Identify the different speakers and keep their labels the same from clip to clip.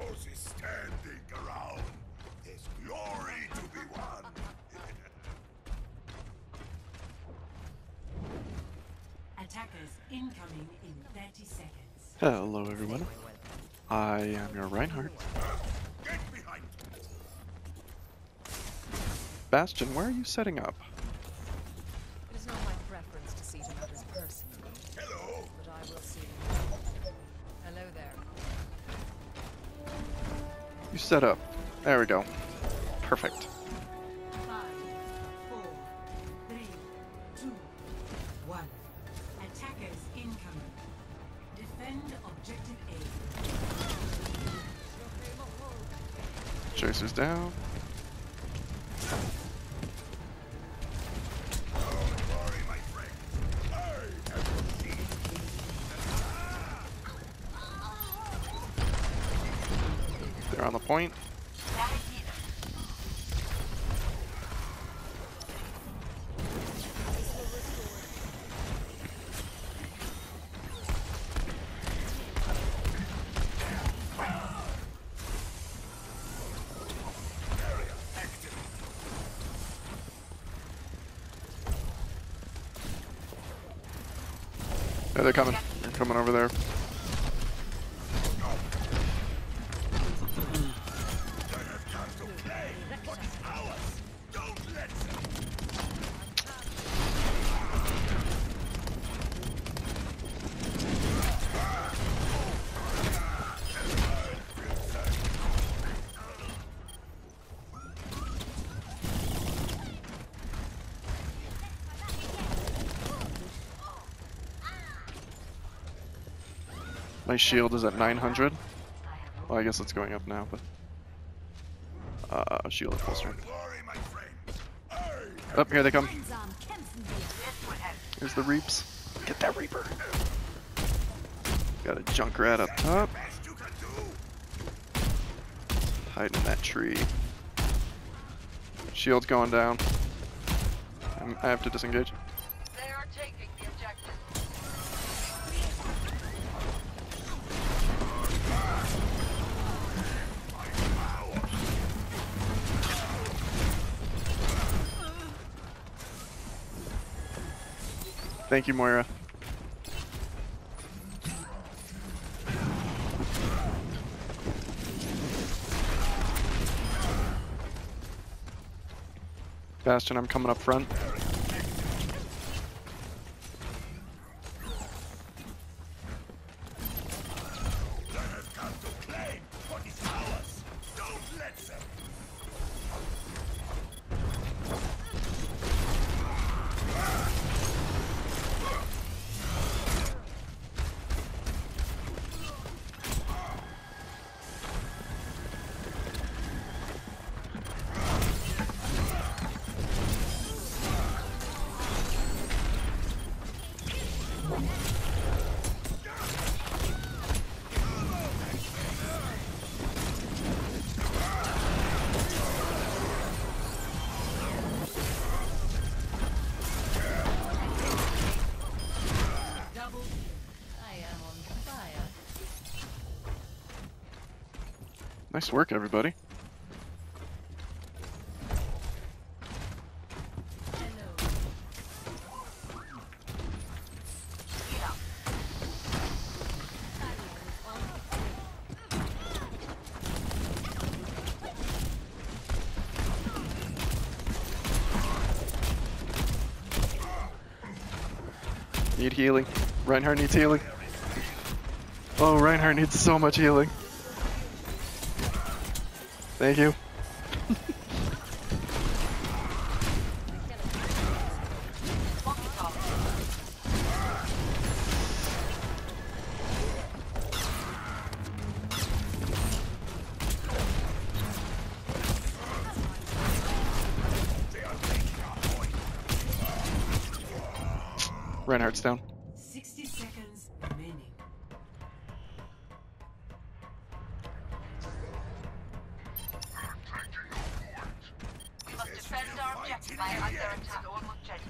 Speaker 1: forces standing around. There's glory to be won. Attackers incoming in 30 seconds.
Speaker 2: Hello, everyone. I am your Reinhardt. Bastion, where are you setting up? You set up. There we go. Perfect.
Speaker 1: Five, four, three, two, one. Attackers incoming. Defend objective A.
Speaker 2: Tracer's down. They're on the point. Yeah, they're coming. They're coming over there. My shield is at 900. Well, I guess it's going up now, but... Uh, shield at full strength. Up here they come. Here's the Reaps. Get that Reaper. Got a Junkrat up top. Hiding in that tree. Shield's going down. I have to disengage. Thank you, Moira. Bastion, I'm coming up front. Nice work, everybody. Need healing. Reinhardt needs healing. Oh, Reinhardt needs so much healing. Thank you. Reinhardt's down.
Speaker 3: Our objective under attack.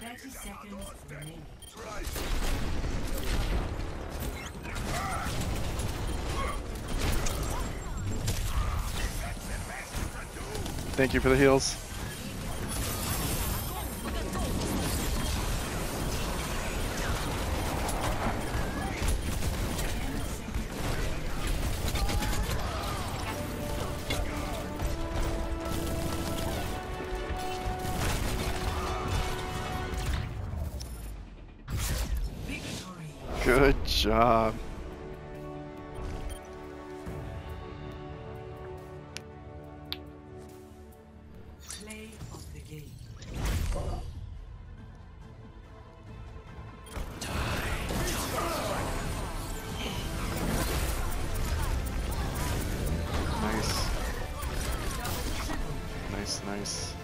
Speaker 1: 30 seconds remaining.
Speaker 2: Thank you for the heals. Good job. Nice.